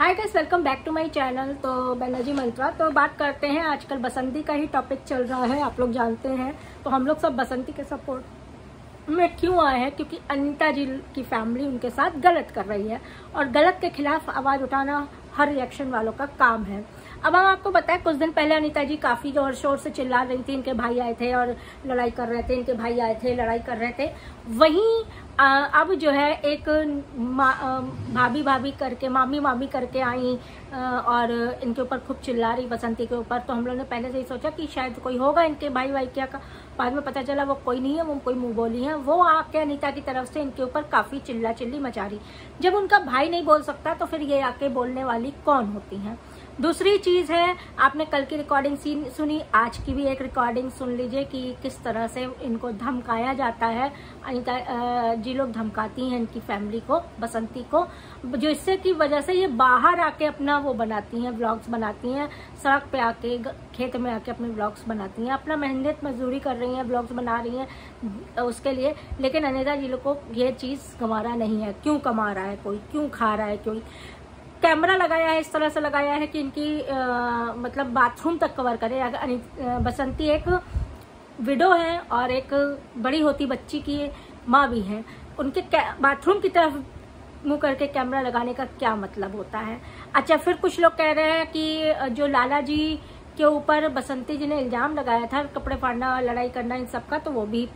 Hi guys welcome back to my channel तो बैनर्जी मंत्रा तो बात करते हैं। आजकल बसंती का ही टॉपिक चल रहा है, आप लोग जानते हैं। तो हम लोग सब बसंती के सपोर्ट में क्यों आए हैं? क्योंकि अनिता जी की फैमिली उनके साथ गलत कर रही है। और गलत के खिलाफ आवाज़ उठाना हर रिएक्शन वालों का काम है। अब हम आपको बताएँ कुछ दिन पहले अनिता जी काफ़ी ज़ोर शोर से चिल्ला रही थी, इनके भाई आए थे और लड़ाई कर रहे थे, इनके भाई आए थे, लड़ाई कर रहे थे। वहीं अब जो है, एक भाभी भाभी करके, मामी मामी करके आई और इनके ऊपर खूब चिल्ला रही, बसंती के ऊपर। तो हम लोग ने पहले से ही सोचा कि शायद कोई होगा इनके भाई भाई क्या का। बाद में पता चला, वो कोई नहीं है, वो कोई मुँह बोली है। वो आके अनिता की तरफ़ से इनके ऊपर काफ़ी चिल्ला चिल्ली मचा रही। जब उनका भाई नहीं बोल सकता तो फिर ये आके बोलने वाली कौन होती है? दूसरी चीज़ है, आपने कल की रिकॉर्डिंग सुनी, आज की भी एक रिकॉर्डिंग सुन लीजिए कि किस तरह से इनको धमकाया जाता है। अनिता जी लोग धमकाती हैं इनकी फैमिली को, बसंती को, जो इससे की वजह से ये बाहर आके अपना वो बनाती हैं ब्लॉग्स बनाती हैं, सड़क पे आके खेत में आके अपने ब्लॉग्स बनाती हैं। अपना मेहनत मजदूरी कर रही हैं ब्लॉग्स बना रही हैं उसके लिए। लेकिन अनिता जी लोग को ये चीज़ कमा नहीं है। क्यों कमा रहा है कोई? क्यों खा रहा है कोई? कैमरा लगाया है इस तरह से लगाया है कि इनकी आ, मतलब बाथरूम तक कवर करे। अगर बसंती एक विडो है और एक बड़ी होती बच्ची की माँ भी है। उनके बाथरूम की तरफ़ मुँह करके कैमरा लगाने का क्या मतलब होता है? अच्छा फिर कुछ लोग कह रहे हैं कि जो लाला जी के ऊपर बसंती जी ने इल्ज़ाम लगाया था कपड़े फाड़ना लड़ाई करना इन सब का तो वो भी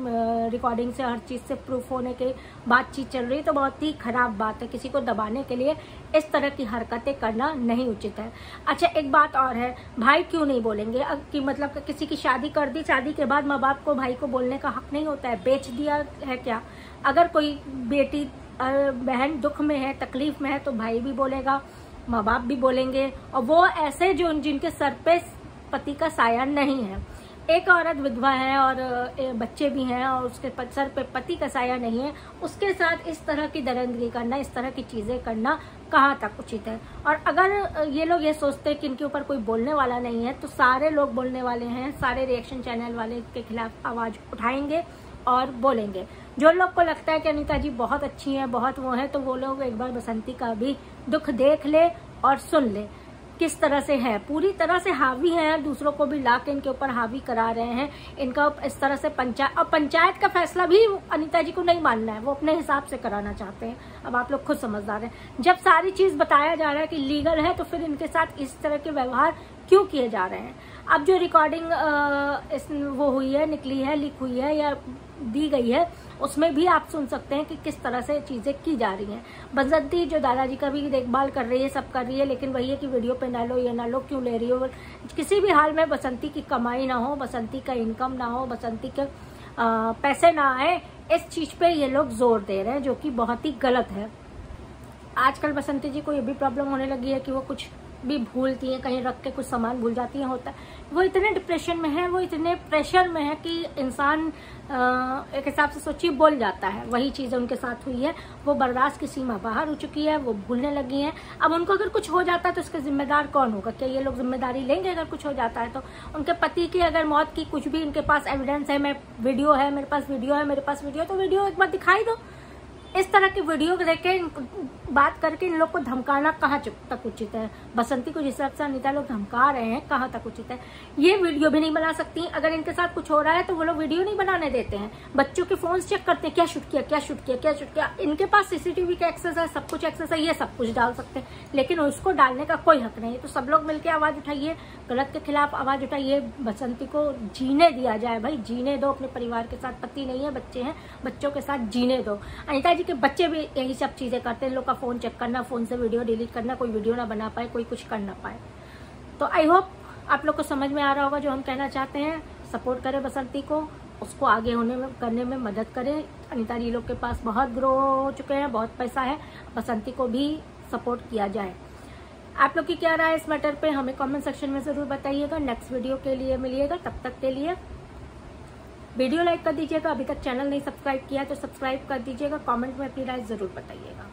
रिकॉर्डिंग से, हर चीज़ से प्रूफ होने के बातचीत चल रही तो बहुत ही खराब बात है किसी को दबाने के लिए। इस तरह की हरकतें करना नहीं उचित है। अच्छा एक बात और है, भाई क्यों नहीं बोलेंगे? कि मतलब किसी की शादी कर दी, शादी के बाद माँ बाप को, भाई को बोलने का हक नहीं होता है, बेच दिया है क्या? अगर कोई बेटी बहन दुख में है, तकलीफ़ में है तो भाई भी बोलेगा माँ बाप भी बोलेंगे, और वो ऐसे जो, जिनके सर पे पति का साया नहीं है। एक औरत विधवा है और बच्चे भी हैं और उसके सर पे पति का साया नहीं है, उसके साथ इस तरह की दरंदगी करना, इस तरह की चीज़ें करना कहाँ तक उचित है? और अगर ये लोग ये सोचते हैं कि इनके ऊपर कोई बोलने वाला नहीं है तो सारे लोग बोलने वाले हैं, सारे रिएक्शन चैनल वाले के खिलाफ आवाज़ उठाएँगे और बोलेंगे। जो लोग को लगता है कि अनिता जी बहुत अच्छी हैं, बहुत वो हैं तो वो लोग एक बार बसंती का भी दुख देख ले और सुन ले। किस तरह से है? पूरी तरह से हावी है, दूसरों को भी ला इनके ऊपर हावी करा रहे हैं। इनका इस तरह से पंचायत और पंचायत का फैसला भी अनिता जी को नहीं मानना है, वो अपने हिसाब से कराना चाहते हैं। अब आप लोग खुद समझदार हैं। जब सारी चीज़ बताया जा रहा है कि लीगल है तो फिर इनके साथ इस तरह के व्यवहार क्यों किए जा रहे हैं? अब जो रिकॉर्डिंग वो हुई है, निकली है लिख हुई है या दी गई है, उसमें भी आप सुन सकते हैं कि किस तरह से चीज़ें की जा रही हैं। बसंती जो दादाजी का भी देखभाल कर रही है, सब कर रही है, लेकिन वही है कि वीडियो पे ना लो, ये ना लो, क्यों ले रही हो? किसी भी हाल में बसंती की कमाई ना हो, बसंती का इनकम ना हो, बसंती के पैसे ना आए, इस चीज़ पे ये लोग ज़ोर दे रहे हैं, जो कि बहुत ही गलत है। आजकल बसंती जी को ये भी प्रॉब्लम होने लगी है कि वो कुछ भी भूलती हैं, कहीं रख के कुछ सामान भूल जाती हैं होता है। वो इतने डिप्रेशन में है, वो इतने प्रेशर में है कि इंसान एक हिसाब से सोचिए बोल जाता है। वही चीज़ उनके साथ हुई है, वो बर्दाश्त की सीमा बाहर हो चुकी है, वो भूलने लगी हैं। अब उनको अगर कुछ हो जाता है तो उसके जिम्मेदार कौन होगा? क्या ये लोग ज़िम्मेदारी लेंगे अगर कुछ हो जाता है तो? उनके पति की अगर मौत की कुछ भी उनके पास एविडेंस है, मैं वीडियो है, मेरे पास वीडियो है, मेरे पास वीडियो है तो वीडियो एक बार दिखाई दो। इस तरह की वीडियो देख के बात करके इन लोग को धमकाना कहाँ तक उचित है? बसंती को जिस हिसाब से अनिता लोग धमका रहे हैं, कहाँ तक उचित है? ये वीडियो भी नहीं बना सकती। अगर इनके साथ कुछ हो रहा है तो वो लोग वीडियो नहीं बनाने देते हैं। बच्चों के फ़ोन चेक करते हैं, क्या शूट किया, क्या शूट किया, क्या शूट किया? इनके पास सीसीटीवी का एक्सेस है, सब कुछ एक्सेस है, ये सब कुछ डाल सकते हैं। लेकिन उसको डालने का कोई हक नहीं है। तो सब लोग मिलकर आवाज़ उठाइए, गलत के खिलाफ आवाज़ उठाइए। बसंती को जीने दिया जाए, भाई, जीने दो। अपने परिवार के साथ पति नहीं है, बच्चे हैं, बच्चों के साथ जीने दो। अनिता जी के बच्चे भी यही सब चीज़ें करते हैं लोग का फ़ोन चेक करना फ़ोन से वीडियो डिलीट करना, कोई वीडियो ना बना पाए, कोई कुछ कर ना पाए। तो आई होप आप लोग को समझ में आ रहा होगा जो हम कहना चाहते हैं। सपोर्ट करें बसंती को, उसको आगे होने में, करने में मदद करें। अनिता जी लोग के पास बहुत ग्रो हो चुके हैं, बहुत पैसा है। बसंती को भी सपोर्ट किया जाए। आप लोग की क्या राय इस मैटर पे, हमें कमेंट सेक्शन में ज़रूर बताइएगा। नेक्स्ट वीडियो के लिए मिलिएगा। तब तक के लिए वीडियो लाइक कर दीजिएगा। अभी तक चैनल नहीं सब्सक्राइब किया तो सब्सक्राइब कर दीजिएगा। कॉमेंट में अपनी राय ज़रूर बताइएगा।